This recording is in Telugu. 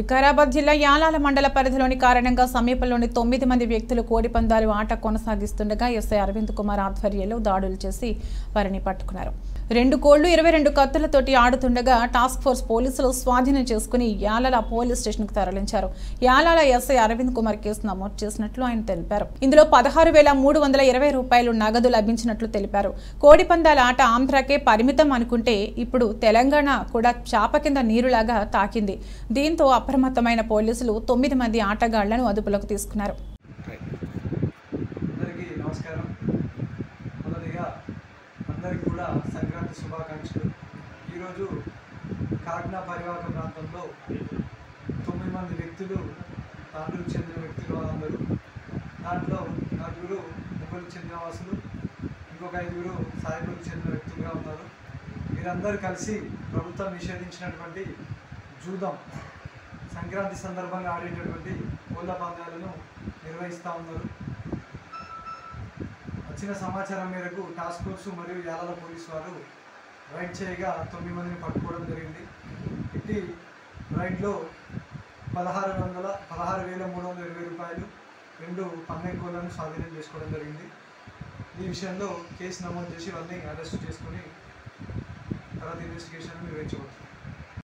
వికారాబాద్ జిల్లా యాలాల మండల పరిధిలోని కారణంగా సమీపంలోని తొమ్మిది మంది వ్యక్తులు కోడిపందాలు ఆట కొనసాగిస్తుండగా ఎస్ఐ అరవింద్ కుమార్ ఆధ్వర్యంలో దాడులు చేసి వారిని పట్టుకున్నారు. రెండు కోళ్ళు ఇరవై రెండు కత్తులతోటి ఆడుతుండగా టాస్క్ ఫోర్స్ పోలీసులు స్వాధీనం చేసుకుని యాలల పోలీస్ స్టేషన్కు తరలించారు. యాలల ఎస్ఐ అరవింద్ కుమార్ కేసు నమోదు చేసినట్లు ఆయన తెలిపారు. ఇందులో పదహారు వేల మూడు వందల ఇరవై రూపాయలు నగదు లభించినట్లు తెలిపారు. కోడిపందాల ఆట ఆంధ్రాకే పరిమితం అనుకుంటే ఇప్పుడు తెలంగాణ కూడా చాప కింద నీరులాగా తాకింది. దీంతో అప్రమత్తమైన పోలీసులు తొమ్మిది మంది ఆటగాళ్ళను అదుపులోకి తీసుకున్నారు. నమస్కారం. అందరికీ కూడా సంక్రాంతి శుభాకాంక్షలు. ఈరోజు కాకినా పరివాహక ప్రాంతంలో తొమ్మిది మంది వ్యక్తులు తాండూరు చెందిన వ్యక్తులు అందరూ దాంట్లో నలుగురు ముగ్గురు చెందిన వాసులు ఇంకొక ఐదుగురు సాయిబులకు చెందిన వ్యక్తులుగా ఉన్నారు. వీరందరూ కలిసి ప్రభుత్వం నిషేధించినటువంటి జూదం సంక్రాంతి సందర్భంగా ఆడేటటువంటి కోళ్ళ పందాలను నిర్వహిస్తూ ఉన్నారు. వచ్చిన సమాచారం మేరకు టాస్క్ ఫోర్స్ మరియు యాలాల పోలీసు వారు రైడ్ చేయగా తొమ్మిది మందిని పట్టుకోవడం జరిగింది. ఇట్టి రైడ్లో పదహారు వందల పదహారు వేల మూడు వందల ఇరవై రూపాయలు రెండు పందెం స్వాధీనం చేసుకోవడం జరిగింది. ఈ విషయంలో కేసు నమోదు చేసి వాళ్ళని అరెస్ట్ చేసుకొని తర్వాత ఇన్వెస్టిగేషన్ నిర్వహించబడుతుంది